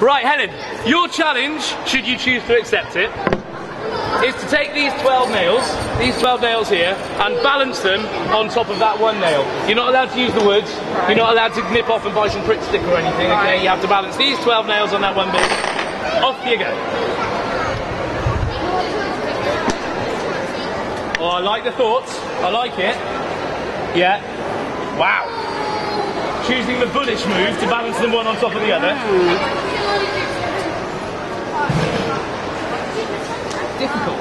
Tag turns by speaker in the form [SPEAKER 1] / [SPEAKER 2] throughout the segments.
[SPEAKER 1] Right, Helen, your challenge, should you choose to accept it, is to take these 12 nails, these 12 nails here, and balance them on top of that one nail. You're not allowed to use the wood, you're not allowed to nip off and buy some Pritt stick or anything, okay? You have to balance these 12 nails on that one bit. Off you go. Oh, I like the thoughts. I like it. Yeah. Wow. Choosing the bullish move to balance them one on top of the other. Difficult.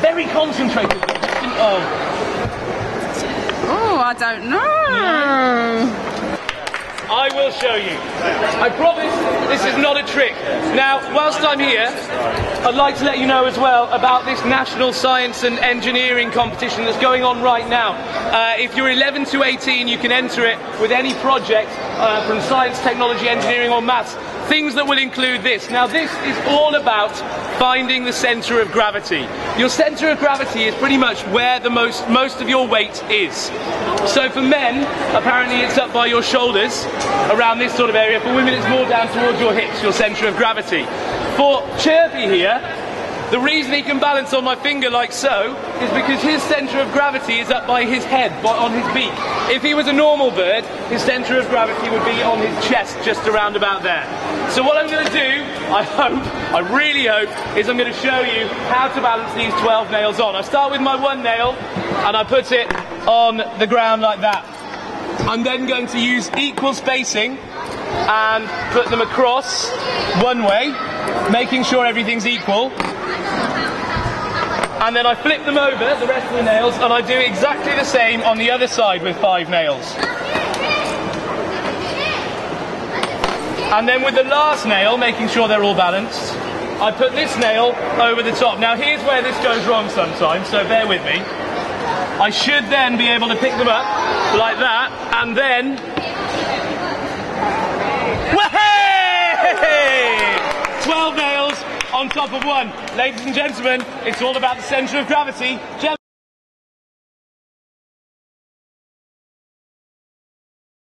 [SPEAKER 1] Very concentrated. Oh,
[SPEAKER 2] Oh, I don't know.
[SPEAKER 1] I will show you. I promise this is not a trick. Now, whilst I'm here, I'd like to let you know as well about this National Science and Engineering competition that's going on right now. Uh, if you're 11 to 18, you can enter it with any project uh, from science, technology, engineering, or maths. Things that will include this. Now, this is all about finding the centre of gravity. Your centre of gravity is pretty much where the most most of your weight is. So for men, apparently it's up by your shoulders, around this sort of area. For women, it's more down towards your hips, your centre of gravity. For Chirpy here, the reason he can balance on my finger like so is because his centre of gravity is up by his head, by, on his beak. If he was a normal bird, his centre of gravity would be on his chest, just around about there. So what I'm going to do, I hope, I really hope, is I'm going to show you how to balance these 12 nails on. I start with my one nail and I put it on the ground like that. I'm then going to use equal spacing and put them across one way, making sure everything's equal. And then I flip them over, the rest of the nails, and I do exactly the same on the other side with five nails. And then with the last nail, making sure they're all balanced, I put this nail over the top. Now here's where this goes wrong sometimes, so bear with me. I should then be able to pick them up like that, and then. Wahey! 12 nails on top of one. Ladies and gentlemen, it's all about the centre of gravity.